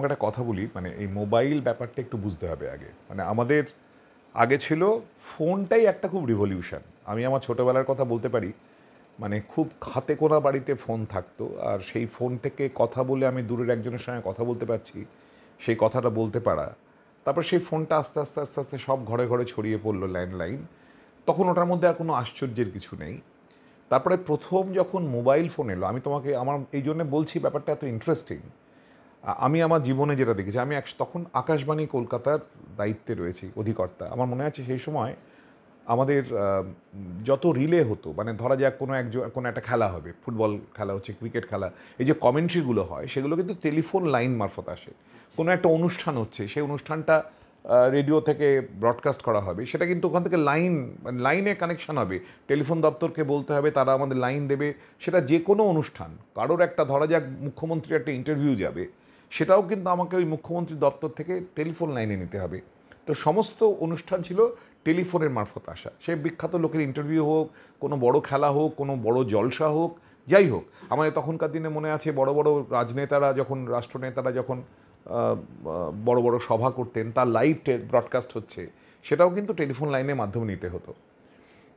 তোমাকে একটা কথা বলি মানে এই মোবাইল ব্যাপারটা একটু বুঝতে হবে আগে। মানে আমাদের আগে ছিল ফোনটাই একটা খুব রিভলিউশন আমি আমার ছোটোবেলার কথা বলতে পারি মানে খুব হাতে কোনা বাড়িতে ফোন থাকতো, আর সেই ফোন থেকে কথা বলে আমি দূরের একজনের সঙ্গে কথা বলতে পারছি, সেই কথাটা বলতে পারা। তারপর সেই ফোনটা আস্তে আস্তে আস্তে আস্তে সব ঘরে ঘরে ছড়িয়ে পড়ল ল্যান্ডলাইন তখন ওটার মধ্যে আর কোনো আশ্চর্যের কিছু নেই। তারপরে প্রথম যখন মোবাইল ফোন এলো, আমি তোমাকে, আমার এই জন্য বলছি ব্যাপারটা এত ইন্টারেস্টিং আমি আমার জীবনে যেটা দেখেছি, আমি এক তখন আকাশবাণী কলকাতার দায়িত্বে রয়েছি, অধিকর্তা। আমার মনে আছে সেই সময় আমাদের যত রিলে হতো মানে ধরা যাক কোনো একজন কোনো একটা খেলা হবে, ফুটবল খেলা হচ্ছে, ক্রিকেট খেলা, এই যে কমেন্ট্রিগুলো হয়, সেগুলো কিন্তু টেলিফোন লাইন মারফত আসে। কোনো একটা অনুষ্ঠান হচ্ছে, সেই অনুষ্ঠানটা রেডিও থেকে ব্রডকাস্ট করা হবে, সেটা কিন্তু ওখান থেকে লাইন, লাইনে কানেকশান হবে। টেলিফোন দপ্তরকে বলতে হবে, তারা আমাদের লাইন দেবে, সেটা যে কোনো অনুষ্ঠান, কারোর একটা ধরা যাক মুখ্যমন্ত্রীর একটা ইন্টারভিউ যাবে সেটাও কিন্তু আমাকে ওই মুখ্যমন্ত্রী দপ্তর থেকে টেলিফোন লাইনে নিতে হবে। তো সমস্ত অনুষ্ঠান ছিল টেলিফোনের মারফত আসা। সে বিখ্যাত লোকের ইন্টারভিউ হোক, কোনো বড় খেলা হোক, কোনো বড় জলসা হোক, যাই হোক, আমাদের তখনকার দিনে মনে আছে বড় বড় রাজনেতারা যখন, রাষ্ট্রনেতারা যখন বড় বড় সভা করতেন, তার লাইভ ব্রডকাস্ট হচ্ছে, সেটাও কিন্তু টেলিফোন লাইনের মাধ্যমে নিতে হতো।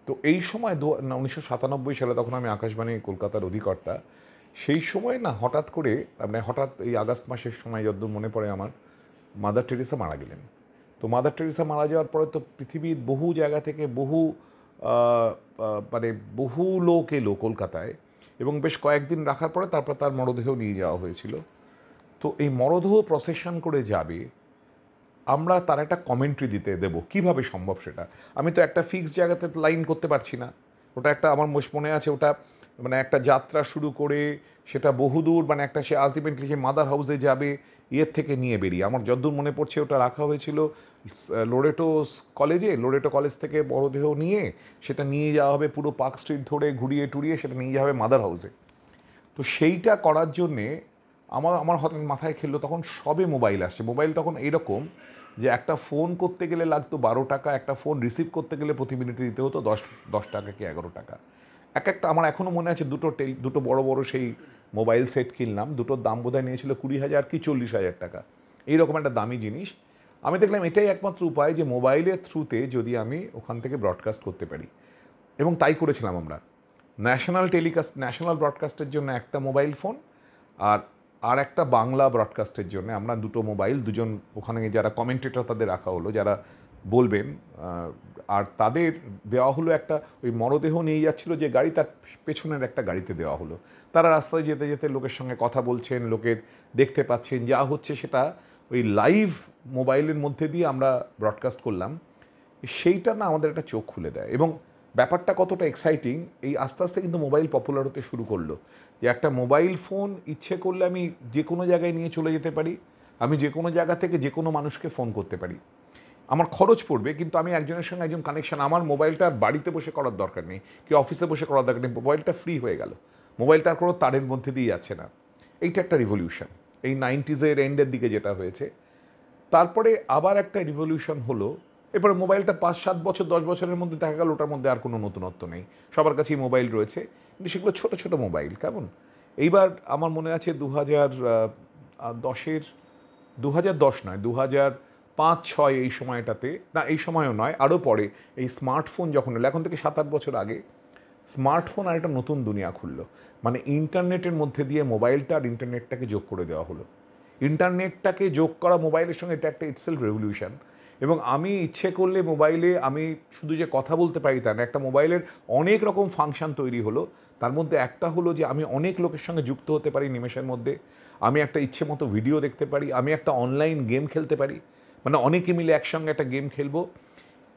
তো এই সময় দু, উনিশশো সাতানব্বই সালে তখন আমি আকাশবাণী কলকাতার অধিকর্তা সেই সময় না হঠাৎ করে মানে হঠাৎ এই আগস্ট মাসের সময় যদ্দূর মনে পড়ে আমার, মাদার টেরিসা মারা গেলেন। তো মাদার টেরিসা মারা যাওয়ার পরে তো পৃথিবীর বহু জায়গা থেকে বহু মানে বহু লোক এলো কলকাতায় এবং বেশ কয়েকদিন রাখার পরে তারপর তার মরদেহ নিয়ে যাওয়া হয়েছিল। তো এই মরদেহ প্রসেশন করে যাবে, আমরা তার একটা কমেন্ট্রি দিতে দেব। কীভাবে সম্ভব সেটা? আমি তো একটা ফিক্সড জায়গাতে লাইন করতে পারছি না। ওটা একটা আমার মনে আছে, ওটা মানে একটা যাত্রা শুরু করে সেটা বহুদূর মানে একটা সে আলটিমেটলি সে মাদার হাউসে যাবে, ইয়ের থেকে নিয়ে বেরিয়ে। আমার যদ্দূর মনে পড়ছে ওটা রাখা হয়েছিল লোরেটো কলেজে লোরেটো কলেজ থেকে বড়দেহ নিয়ে সেটা নিয়ে যাওয়া হবে পুরো পার্ক স্ট্রিট ধরে ঘুরিয়ে টুরিয়ে সেটা নিয়ে যাওয়া হবে মাদার হাউসে তো সেইটা করার জন্যে আমার আমার হঠাৎ মাথায় খেললো, তখন সবে মোবাইল আসছে। মোবাইল তখন এইরকম যে একটা ফোন করতে গেলে লাগতো বারো টাকা, একটা ফোন রিসিভ করতে গেলে প্রতি মিনিটে দিতে হতো দশ দশ টাকা কি এগারো টাকা। এক একটা আমার এখনও মনে আছে দুটো টেল, দুটো বড় বড় সেই মোবাইল সেট কিনলাম, দুটোর দাম বোধহয় নিয়েছিল কুড়ি হাজার কি চল্লিশ হাজার টাকা। এইরকম একটা দামি জিনিস। আমি দেখলাম এটাই একমাত্র উপায় যে মোবাইলের থ্রুতে যদি আমি ওখান থেকে ব্রডকাস্ট করতে পারি। এবং তাই করেছিলাম আমরা। ন্যাশনাল টেলিকাস্ট ন্যাশনাল ব্রডকাস্টের জন্য একটা মোবাইল ফোন আর আর একটা বাংলা ব্রডকাস্টের জন্য আমরা দুটো মোবাইল দুজন ওখানে যারা কমেন্টেটর তাদের রাখা হলো, যারা বলবেন আর তাদের দেওয়া হলো একটা, ওই মরদেহ নিয়ে যাচ্ছিল যে গাড়ি, তার পেছনের একটা গাড়িতে দেওয়া হলো। তারা রাস্তায় যেতে যেতে লোকের সঙ্গে কথা বলছেন, লোকের দেখতে পাচ্ছেন, যা হচ্ছে সেটা ওই লাইভ মোবাইলের মধ্যে দিয়ে আমরা ব্রডকাস্ট করলাম। সেইটা না আমাদের একটা চোখ খুলে দেয়। এবং ব্যাপারটা কতটা এক্সাইটিং এই আস্তে আস্তে কিন্তু মোবাইল পপুলার হতে শুরু করল। যে একটা মোবাইল ফোন ইচ্ছে করলে আমি যে কোনো জায়গায় নিয়ে চলে যেতে পারি, আমি যে কোনো জায়গা থেকে যে কোনো মানুষকে ফোন করতে পারি। আমার খরচ পড়বে, কিন্তু আমি একজনের সঙ্গে একজন কানেকশন আমার মোবাইলটা বাড়িতে বসে করার দরকার নেই, কি অফিসে বসে করার দরকার নেই মোবাইলটা ফ্রি হয়ে গেল। মোবাইলটা আর কোনো তারের মধ্যে দিয়ে যাচ্ছে না। এইটা একটা রিভলিউশন এই নাইনটিজের এন্ডের দিকে যেটা হয়েছে। তারপরে আবার একটা রিভলিউশন হলো এরপরে মোবাইলটা পাঁচ, সাত বছর, দশ বছরের মধ্যে দেখা গেল, ওটার মধ্যে আর কোনো নতুনত্ব নেই। সবার কাছেই মোবাইল রয়েছে, কিন্তু সেগুলো ছোটো ছোটো মোবাইল কেমন? এইবার আমার মনে আছে দু হাজার দশের দু হাজার দশ নয় দু হাজার পাঁচ, ছয় এই সময়টাতে, না, এই সময়ও নয়, আরও পরে এই স্মার্টফোন যখন এলো, এখন থেকে সাত, আট বছর আগে, স্মার্টফোন আর একটা নতুন দুনিয়া খুললো। মানে ইন্টারনেটের মধ্যে দিয়ে মোবাইলটা আর ইন্টারনেটটাকে যোগ করে দেওয়া হলো। ইন্টারনেটটাকে যোগ করা মোবাইলের সঙ্গে এটা একটা ইটসেলফ রেভলিউশন এবং আমি ইচ্ছে করলে মোবাইলে আমি শুধু যে কথা বলতে পারি তা না, একটা মোবাইলের অনেক রকম ফাংশন তৈরি হলো। তার মধ্যে একটা হলো যে আমি অনেক লোকের সঙ্গে যুক্ত হতে পারি নিমেষের মধ্যে। আমি একটা ইচ্ছে মতো ভিডিও দেখতে পারি, আমি একটা অনলাইন গেম খেলতে পারি। মানে অনেকে মিলে একসঙ্গে একটা গেম খেলব।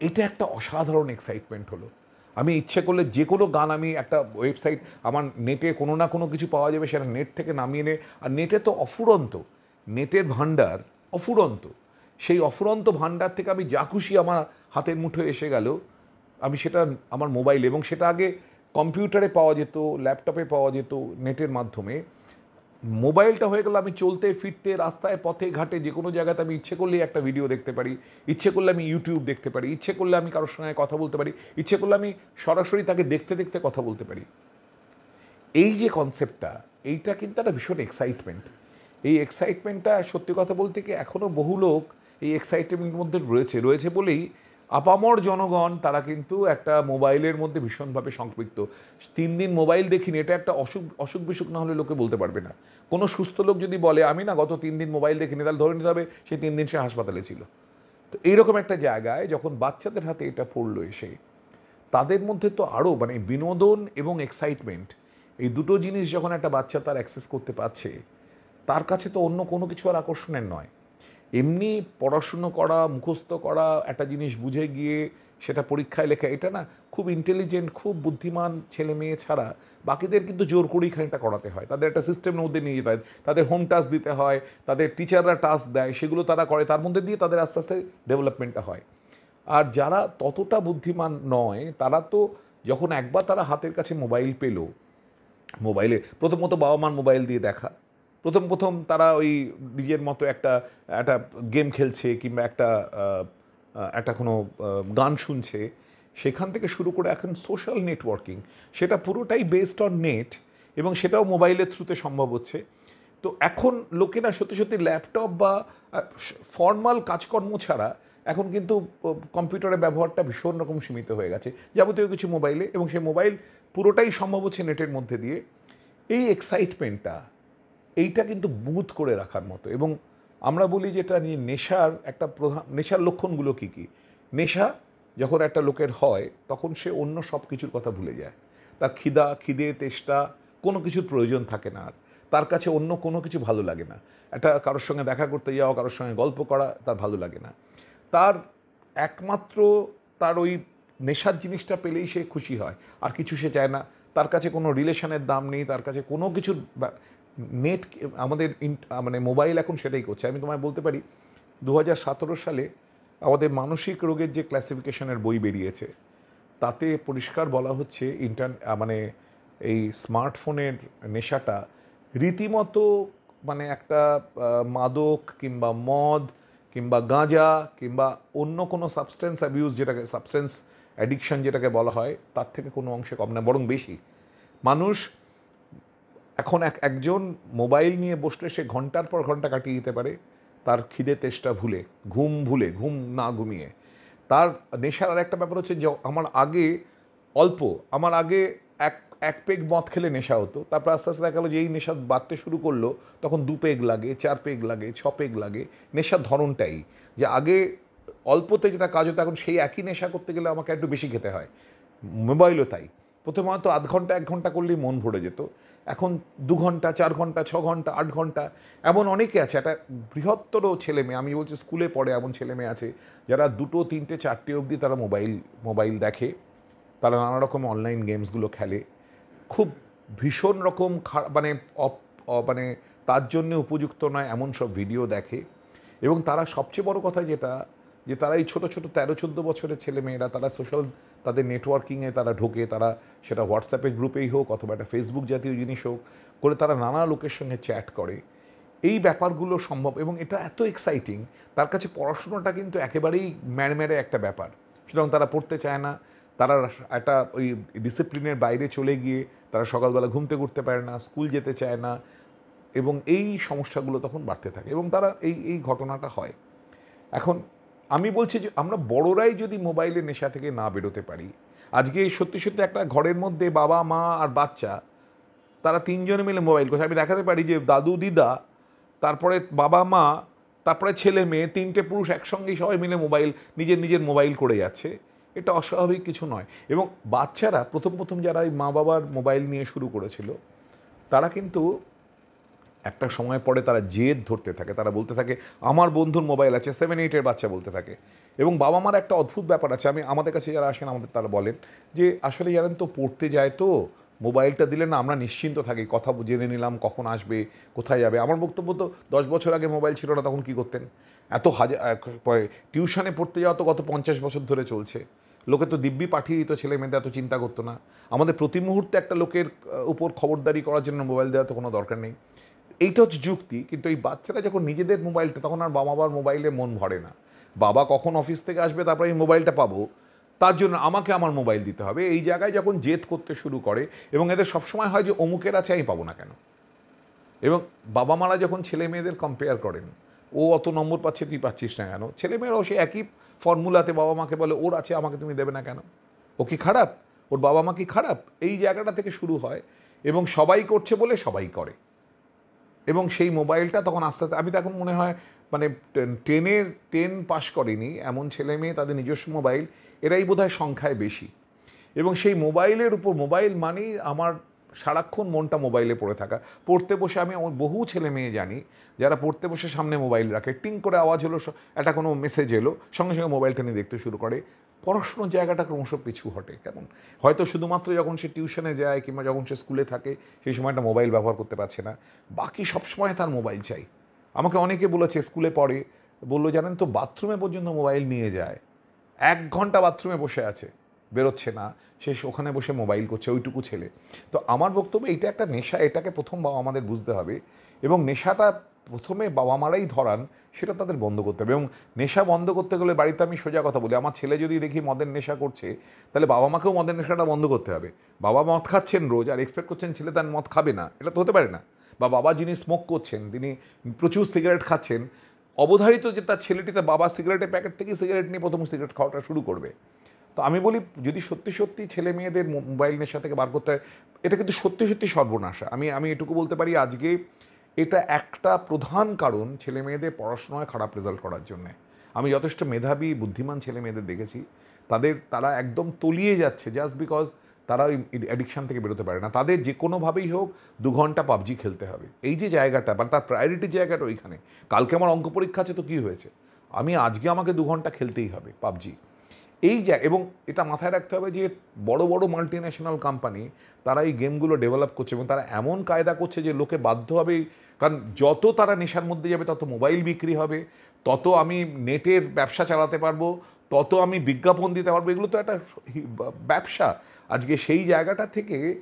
এটা একটা অসাধারণ এক্সাইটমেন্ট হলো। আমি ইচ্ছে করলে যে কোনো গান আমি একটা ওয়েবসাইট আমার নেটে কোনো না কোনো কিছু পাওয়া যাবে, সেটা নেট থেকে নামিয়ে নে। আর নেটে তো অফুরন্ত। নেটের ভাণ্ডার অফুরন্ত। সেই অফুরন্ত ভাণ্ডার থেকে আমি যা খুশি আমার হাতের মুঠোয় এসে গেল। আমি সেটা আমার মোবাইল এবং সেটা আগে কম্পিউটারে পাওয়া যেত ল্যাপটপে পাওয়া যেত নেটের মাধ্যমে। মোবাইলটা হয়ে গেলে আমি চলতে, ফিরতে, রাস্তায়, পথে, ঘাটে, যে কোনো জায়গাতে আমি ইচ্ছে করলেই একটা ভিডিও দেখতে পারি, ইচ্ছে করলে আমি ইউটিউব দেখতে পারি, ইচ্ছে করলে আমি কারোর সঙ্গে কথা বলতে পারি, ইচ্ছে করলে আমি সরাসরি তাকে দেখতে দেখতে কথা বলতে পারি। এই যে কনসেপ্টটা এইটা কিন্তু একটা ভীষণ এক্সাইটমেন্ট এই এক্সাইটমেন্টটা সত্যি কথা বলতে কি এখনও বহু লোক এই এক্সাইটমেন্টের মধ্যে রয়েছে রয়েছে বলেই আপামর জনগণ, তারা কিন্তু একটা মোবাইলের মধ্যে ভীষণভাবে সম্পৃক্ত। তিন দিন মোবাইল দেখিনি, এটা একটা অসুখ অসুখ বিসুখ না হলে লোকে বলতে পারবে না। কোনো সুস্থ লোক যদি বলে, আমি না গত তিন দিন মোবাইল দেখিনি, তাহলে ধরে নিতে হবে সেই তিন দিন সে হাসপাতালে ছিল। তো এইরকম একটা জায়গায় যখন বাচ্চাদের হাতে এটা পড়ল এসে, তাদের মধ্যে তো আরও মানে বিনোদন এবং এক্সাইটমেন্ট এই দুটো জিনিস যখন একটা বাচ্চা তার অ্যাক্সেস করতে পারছে, তার কাছে তো অন্য কোনো কিছু আর আকর্ষণের নয়। এমনি পড়াশুনো করা, মুখস্থ করা, একটা জিনিস বুঝে গিয়ে সেটা পরীক্ষায় লেখা, এটা না খুব ইন্টেলিজেন্ট খুব বুদ্ধিমান ছেলে মেয়ে ছাড়া বাকিদের কিন্তু জোর করেই খানিকটা করাতে হয়। তাদের একটা সিস্টেমের মধ্যে নিয়ে যেতে হয়। তাদের হোম টাস্ক দিতে হয়, তাদের টিচাররা টাস্ক দেয়, সেগুলো তারা করে, তার মধ্যে দিয়ে তাদের আস্তে আস্তে ডেভেলপমেন্টটা হয়। আর যারা ততটা বুদ্ধিমান নয়, তারা তো যখন একবার তারা হাতের কাছে মোবাইল পেল মোবাইলে প্রথমত বাবা মার মোবাইল দিয়ে দেখা প্রথম প্রথম তারা ওই নিজের মতো একটা একটা গেম খেলছে কিংবা একটা একটা কোনো গান শুনছে, সেখান থেকে শুরু করে এখন সোশ্যাল নেটওয়ার্কিং সেটা পুরোটাই বেসড অন নেট এবং সেটাও মোবাইলের থ্রুতে সম্ভব হচ্ছে। তো এখন লোকেরা সত্যি সত্যি ল্যাপটপ বা ফর্মাল কাজকর্ম ছাড়া এখন কিন্তু কম্পিউটারের ব্যবহারটা ভীষণ রকম সীমিত হয়ে গেছে। যাবতীয় কিছু মোবাইলে এবং সেই মোবাইল পুরোটাই সম্ভব হচ্ছে নেটের মধ্যে দিয়ে। এই এক্সাইটমেন্টটা এইটা কিন্তু বুথ করে রাখার মতো। এবং আমরা বলি যে এটা নিয়ে নেশার একটা প্রধান, নেশার লক্ষণগুলো কী কী? নেশা যখন একটা লোকের হয়, তখন সে অন্য সব কিছুর কথা ভুলে যায়। তার খিদা, খিদে, তেষ্টা কোনো কিছুর প্রয়োজন থাকে না আর। তার কাছে অন্য কোনো কিছু ভালো লাগে না। একটা কারোর সঙ্গে দেখা করতে যাওয়া, কারোর সঙ্গে গল্প করা তার ভালো লাগে না। তার একমাত্র তার ওই নেশার জিনিসটা পেলেই সে খুশি হয়। আর কিছু সে চায় না। তার কাছে কোনো রিলেশনের দাম নেই, তার কাছে কোনো কিছুর নেট, আমাদের মানে মোবাইল এখন সেটাই করছে। আমি তোমায় বলতে পারি দু হাজার সতেরো সালে আমাদের মানসিক রোগের যে ক্লাসিফিকেশনের বই বেরিয়েছে, তাতে পরিষ্কার বলা হচ্ছে ইন্টার মানে এই স্মার্টফোনের নেশাটা রীতিমতো মানে একটা মাদক কিংবা মদ কিংবা গাঁজা কিংবা অন্য কোনো সাবস্টেন্স অ্যাবিউজ যেটাকে সাবস্টেন্স অ্যাডিকশান যেটাকে বলা হয়, তার থেকে কোনো অংশে কম না, বরং বেশি। মানুষ এখন এক একজন মোবাইল নিয়ে বসলে সে ঘণ্টার পর ঘণ্টা কাটিয়ে দিতে পারে, তার খিদে তেষ্টা ভুলে, ঘুম ভুলে, ঘুম না ঘুমিয়ে। তার নেশার আর একটা ব্যাপার হচ্ছে যে আমার আগে অল্প, আমার আগে এক এক পেগ মদ খেলে নেশা হতো, তারপর আস্তে আস্তে দেখা গেলো যে এই নেশা বাড়তে শুরু করল, তখন দু পেগ লাগে, চার পেগ লাগে, ছ পেগ লাগে, নেশার ধরনটাই। যে আগে অল্পতে যেটা কাজ হতো, এখন সেই একই নেশা করতে গেলে আমাকে একটু বেশি খেতে হয়। মোবাইলও তাই। প্রথমে হয়তো আধ ঘণ্টা এক ঘণ্টা করলেই মন ভরে যেত। এখন দু ঘণ্টা, চার ঘণ্টা, ছ ঘণ্টা, আট ঘণ্টা, এমন অনেকে আছে। একটা বৃহত্তর ছেলে মেয়ে, আমি বলছি স্কুলে পড়ে এমন ছেলে মেয়ে আছে, যারা দুটো, তিনটে, চারটে অবধি তারা মোবাইল মোবাইল দেখে। তারা নানা রকম অনলাইন গেমসগুলো খেলে। খুব ভীষণ রকম মানে মানে তার জন্য উপযুক্ত নয়, এমন সব ভিডিও দেখে। এবং তারা সবচেয়ে বড় কথা যেটা যে তারা এই ছোটো ছোটো তেরো চোদ্দ বছরের ছেলে মেয়েরা, তারা সোশ্যাল তাদের নেটওয়ার্কিংয়ে তারা ঢোকে, তারা সেটা হোয়াটসঅ্যাপের গ্রুপেই হোক অথবা একটা ফেসবুক জাতীয় জিনিস হোক, করে তারা নানা লোকের সঙ্গে চ্যাট করে। এই ব্যাপারগুলো সম্ভব এবং এটা এত এক্সাইটিং তার কাছে পড়াশোনাটা কিন্তু একেবারেই ম্যাড়মেড়ে একটা ব্যাপার। সুতরাং তারা পড়তে চায় না, তারা একটা ওই ডিসিপ্লিনের বাইরে চলে গিয়ে তারা সকালবেলা ঘুমতে করতে পারে না স্কুল যেতে চায় না এবং এই সমস্যাগুলো তখন বাড়তে থাকে এবং তারা এই এই ঘটনাটা হয়। এখন আমি বলছি যে আমরা বড়রাই যদি মোবাইলের নেশা থেকে না বেরোতে পারি, আজকে সত্যি সত্যি একটা ঘরের মধ্যে বাবা, মা আর বাচ্চা, তারা তিনজনে মিলে মোবাইল করছে। আমি দেখাতে পারি যে দাদু, দিদা, তারপরে বাবা, মা, তারপরে ছেলে, মেয়ে, তিনটে পুরুষ একসঙ্গেই সবাই মিলে মোবাইল, নিজের নিজের মোবাইল করে যাচ্ছে। এটা অস্বাভাবিক কিছু নয়। এবং বাচ্চারা প্রথম প্রথম যারা এই মা বাবার মোবাইল নিয়ে শুরু করেছিল, তারা কিন্তু একটা সময় পরে তারা জেদ ধরতে থাকে। তারা বলতে থাকে, আমার বন্ধুর মোবাইল আছে সেভেন এইটের বাচ্চা, বলতে থাকে। এবং বাবা মার একটা অদ্ভুত ব্যাপার আছে। আমি, আমাদের কাছে যারা আসেন, আমাদের তারা বলেন যে, আসলে জানেন তো, পড়তে যায় তো, মোবাইলটা দিলে না আমরা নিশ্চিন্ত থাকি, কথা জেনে নিলাম, কখন আসবে, কোথায় যাবে। আমার বক্তব্য তো, দশ বছর আগে মোবাইল ছিল না, তখন কি করতেন? এত হাজার টিউশনে পড়তে যাওয়া তো গত পঞ্চাশ বছর ধরে চলছে। লোকে তো দিব্যি পাঠিয়ে দিত ছেলে মেয়েদের এত চিন্তা করতো না। আমাদের প্রতি মুহূর্তে একটা লোকের উপর খবরদারি করার জন্য মোবাইল দেওয়া তো কোনো দরকার নেই। এইটা হচ্ছে যুক্তি, কিন্তু এই বাচ্চারা যখন নিজেদের মোবাইলটা, তখন আর বাবা মার মোবাইলে মন ভরে না। বাবা কখন অফিস থেকে আসবে, তারপরে এই মোবাইলটা পাবো। তার জন্য আমাকে আমার মোবাইল দিতে হবে। এই জায়গায় যখন জেদ করতে শুরু করে, এবং এদের সবসময় হয় যে অমুকের আছে, আমি পাবো না কেন? এবং বাবা মারা যখন ছেলে মেয়েদের কম্পেয়ার করেন, ও অত নম্বর পাচ্ছে, তুই পাচ্ছিস না কেন? ছেলে মেয়েরাও সে একই ফর্মুলাতে বাবা মাকে বলে, ওর আছে, আমাকে তুমি দেবে না কেন? ও কি খারাপ? ওর বাবা মা কি খারাপ? এই জায়গাটা থেকে শুরু হয়, এবং সবাই করছে বলে সবাই করে। এবং সেই মোবাইলটা তখন আস্তে আস্তে আমি তো এখন মনে হয় মানে টেনের টেন পাশ করেনি। এমন ছেলে মেয়ে, তাদের নিজস্ব মোবাইল, এরাই বোধহয় সংখ্যায় বেশি। এবং সেই মোবাইলের উপর, মোবাইল মানেই আমার সারাক্ষণ মনটা মোবাইলে পড়ে থাকা। পড়তে বসে আমি আমার বহু ছেলে মেয়ে জানি, যারা পড়তে বসে সামনে মোবাইল রাখে। টিং করে আওয়াজ হলো একটা কোনো মেসেজ এলো, সঙ্গে সঙ্গে মোবাইলটা নিয়ে দেখতে শুরু করে। পড়াশোনার জায়গাটা ক্রমশ পিছু হটে কেমন? হয়তো শুধুমাত্র যখন সে টিউশনে যায় কিংবা যখন সে স্কুলে থাকে, সেই সময়টা মোবাইল ব্যবহার করতে পারছে না। বাকি সব সময় তার মোবাইল চাই। আমাকে অনেকে বলেছে, স্কুলে পড়ে। বলল, জানেন তো, বাথরুমে পর্যন্ত মোবাইল নিয়ে যায়। এক ঘণ্টা বাথরুমে বসে আছে। বেরোচ্ছে না। সে ওখানে বসে মোবাইল করছে, ওইটুকু ছেলে। তো আমার বক্তব্য, এইটা একটা নেশা, এটাকে প্রথম আমাদের বুঝতে হবে। এবং নেশাটা প্রথমে বাবা মারাই ধরান, সেটা তাদের বন্ধ করতে হবে। এবং নেশা বন্ধ করতে গেলে বাড়িতে আমি সোজা কথা বলি, আমার ছেলে যদি দেখি মদের নেশা করছে, তাহলে বাবা মাকেও মদের নেশাটা বন্ধ করতে হবে। বাবা মদ খাচ্ছেন রোজ আর এক্সপেক্ট করছেন ছেলে তার মদ খাবে না, এটা তো হতে পারে না। বা বাবা যিনি স্মোক করছেন, তিনি প্রচুর সিগারেট খাচ্ছেন, অবধারিত যে তার ছেলেটি তার বাবা সিগারেটের প্যাকেট থেকে সিগারেট নিয়ে প্রথম সিগারেট খাওয়াটা শুরু করবে। তো আমি বলি, যদি সত্যি সত্যি ছেলে মেয়েদের মোবাইল নেশা থেকে বার করতে হয়, এটা কিন্তু সত্যি সত্যি সর্বনাশা। আমি আমি এটুকু বলতে পারি, আজকে এটা একটা প্রধান কারণ ছেলে মেয়েদের পড়াশোনায় খারাপ রেজাল্ট করার জন্যে। আমি যথেষ্ট মেধাবী, বুদ্ধিমান ছেলে মেয়েদের দেখেছি। তাদের, তারা একদম তলিয়ে যাচ্ছে জাস্ট বিকজ তারা ওই অ্যাডিকশান থেকে বেরোতে পারে না। তাদের যে কোনোভাবেই হোক দু ঘণ্টা পাবজি খেলতে হবে। এই যে জায়গাটা মানে তার প্রায়োরিটি জায়গাটা ওইখানে। কালকে আমার অঙ্ক পরীক্ষা আছে তো কী হয়েছে? আমি, আজকে আমাকে দু ঘণ্টা খেলতেই হবে পাবজি। এই যা, এবং এটা মাথায় রাখতে হবে যে, বড় বড় মাল্টি ন্যাশনাল কোম্পানি তারা এই গেমগুলো ডেভেলপ করছে এবং তারা এমন কায়দা করছে যে, লোকে বাধ্য হবে, কারণ যত তারা নেশার মধ্যে যাবে, তত মোবাইল বিক্রি হবে, তত আমি নেটের ব্যবসা চালাতে পারব, তত আমি বিজ্ঞাপন দিতে পারব, এগুলো তো একটা ব্যবসা। আজকে সেই জায়গাটা থেকে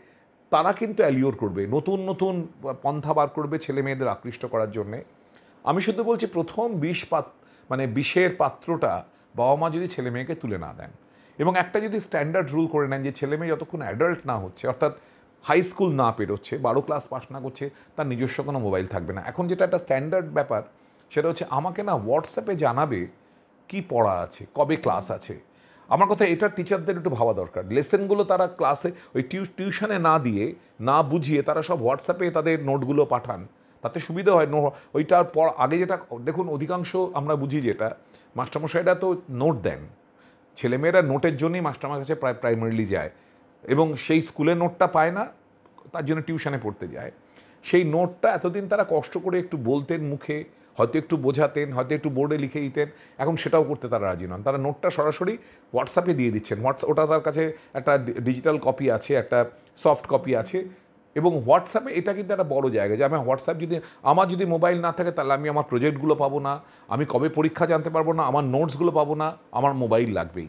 তারা কিন্তু অ্যালিওর করবে, নতুন নতুন পন্থা বার করবে ছেলে মেয়েদের আকৃষ্ট করার জন্যে। আমি শুধু বলছি প্রথম বিষ পাত মানে বিষের পাত্রটা বাবা মা যদি ছেলে মেয়েকে তুলে না দেন এবং একটা যদি স্ট্যান্ডার্ড রুল করে নেন যে ছেলে মেয়ে যতক্ষণ অ্যাডাল্ট না হচ্ছে, অর্থাৎ হাই স্কুল না পেরোচ্ছে, বারো ক্লাস পাস না করছে, তার নিজস্ব কোনো মোবাইল থাকবে না। এখন যেটা একটা স্ট্যান্ডার্ড ব্যাপার, সেটা হচ্ছে আমাকে না হোয়াটসঅ্যাপে জানাবে কি পড়া আছে, কবে ক্লাস আছে। আমার কথা এটা টিচারদের একটু ভাবা দরকার। লেসেনগুলো তারা ক্লাসে ওই টিউ টিউশনে না দিয়ে, না বুঝিয়ে তারা সব হোয়াটসঅ্যাপে তাদের নোটগুলো পাঠান। তাতে সুবিধা হয়। নো ওইটার পর আগে যেটা, দেখুন অধিকাংশ আমরা বুঝি যেটা মাস্টারমশাইরা তো নোট দেন। ছেলেমেয়েরা নোটের জন্যই মাস্টারমার কাছে প্রায় প্রাইমারিলি যায়। এবং সেই স্কুলের নোটটা পায় না, তার জন্য টিউশনে পড়তে যায়। সেই নোটটা এতদিন তারা কষ্ট করে একটু বলতেন মুখে, হয়তো একটু বোঝাতেন, হয়তো একটু বোর্ডে লিখে দিতেন, এখন সেটাও করতে তারা রাজি নন। তারা নোটটা সরাসরি হোয়াটসঅ্যাপে দিয়ে দিচ্ছেন। হোয়াটস ওটা তার কাছে একটা ডিজিটাল কপি আছে, একটা সফট কপি আছে। এবং হোয়াটসঅ্যাপে এটা কিন্তু একটা বড় জায়গা যে আমি হোয়াটসঅ্যাপ যদি, আমার যদি মোবাইল না থাকে তাহলে আমি আমার প্রজেক্টগুলো পাবো না, আমি কবে পরীক্ষা জানতে পারব না, আমার নোটসগুলো পাবো না, আমার মোবাইল লাগবেই।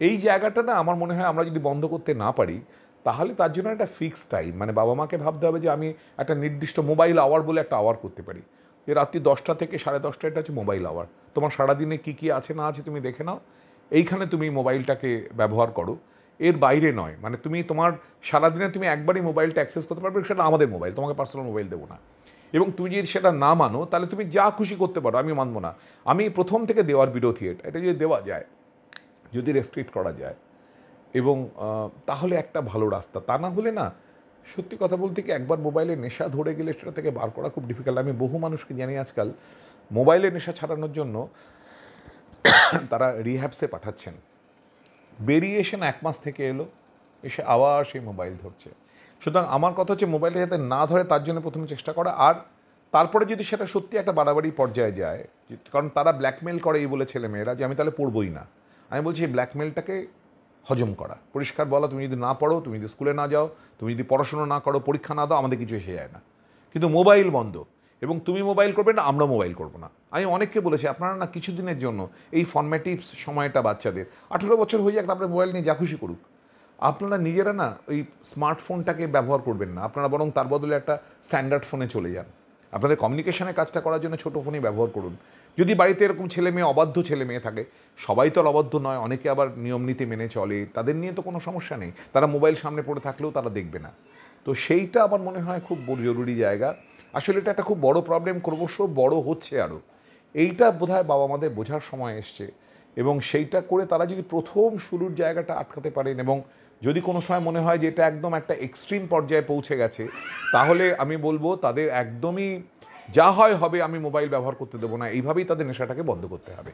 এই জায়গাটা না আমার মনে হয় আমরা যদি বন্ধ করতে না পারি, তাহলে তার জন্য একটা ফিক্সড টাইম মানে বাবা মাকে ভাবতে হবে যে আমি একটা নির্দিষ্ট মোবাইল আওয়ার বলে একটা আওয়ার করতে পারি। যে রাত্রি দশটা থেকে সাড়ে দশটা এটা হচ্ছে মোবাইল আওয়ার তোমার সারাদিনে কী কী আছে না আছে তুমি দেখে নাও। এইখানে তুমি মোবাইলটাকে ব্যবহার করো। এর বাইরে নয়। মানে তুমি তোমার সারাদিনে তুমি একবারই মোবাইলটা অ্যাক্সেস করতে পারবে, সেটা আমাদের মোবাইল তোমাকে পার্সোনাল মোবাইল দেবো না। এবং তুমি যদি সেটা না মানো, তাহলে তুমি যা খুশি করতে পারো, আমি মানবো না। আমি প্রথম থেকে দেওয়ার বিরোধী এটা এটা যদি দেওয়া যায়, যদি রেস্ট্রিক্ট করা যায়, এবং তাহলে একটা ভালো রাস্তা। তা না হলে না, সত্যি কথা বলতে কি একবার মোবাইলে নেশা ধরে গেলে সেটা থেকে বার করা খুব ডিফিকাল্ট আমি বহু মানুষকে জানি আজকাল মোবাইলে নেশা ছাড়ানোর জন্য তারা রিহ্যাবসে পাঠাচ্ছেন। বেরিয়ে এসে না এক মাস থেকে এলো, এসে আবার সেই মোবাইল ধরছে। সুতরাং আমার কথা হচ্ছে মোবাইলটা যাতে না ধরে তার জন্য প্রথমে চেষ্টা করা, আর তারপরে যদি সেটা সত্যি একটা বাড়াবাড়ি পর্যায়ে যায় কারণ তারা ব্ল্যাকমেল করে এই বলে ছেলে মেয়েরা যে আমি তাহলে পড়বই না। আমি বলছি এই ব্ল্যাকমেলটাকে হজম করা, পরিষ্কার বলা, তুমি যদি না পড়ো, তুমি যদি স্কুলে না যাও, তুমি যদি পড়াশুনো না করো, পরীক্ষা না দাও, আমাদের কিছু এসে যায় না। কিন্তু মোবাইল বন্ধ এবং তুমি মোবাইল করবে না, আমরা মোবাইল করব না। আমি অনেককে বলেছি, আপনারা না কিছুদিনের জন্য এই ফর্মেটিভ সময়টা বাচ্চাদের, আঠেরো বছর হয়ে যাক, তারপরে মোবাইল নিয়ে যা খুশি করুক। আপনারা নিজেরা না ওই স্মার্টফোনটাকে ব্যবহার করবেন না, আপনারা বরং তার বদলে একটা স্ট্যান্ডার্ড ফোনে চলে যান। আপনাদের কমিউনিকেশনের কাজটা করার জন্য ছোটো ফোনই ব্যবহার করুন। যদি বাড়িতে এরকম ছেলে মেয়ে, অবাধ্য ছেলে মেয়ে থাকে, সবাই তো আর অবাধ্য নয়, অনেকে আবার নিয়ম নীতি মেনে চলে, তাদের নিয়ে তো কোনো সমস্যা নেই। তারা মোবাইল সামনে পড়ে থাকলেও তারা দেখবে না। তো সেইটা আমার মনে হয় খুব জরুরি জায়গা। আসলে এটা একটা খুব বড় প্রবলেম ক্রমশ বড় হচ্ছে আরও এইটা বোধহয় বাবা মাদের বোঝার সময় এসছে এবং সেইটা করে তারা যদি প্রথম শুরুর জায়গাটা আটকাতে পারেন এবং যদি কোনো সময় মনে হয় যে এটা একদম একটা এক্সট্রিম পর্যায়ে পৌঁছে গেছে, তাহলে আমি বলব তাদের একদমই যা হয় হবে আমি মোবাইল ব্যবহার করতে দেবো না। এইভাবেই তাদের নেশাটাকে বন্ধ করতে হবে।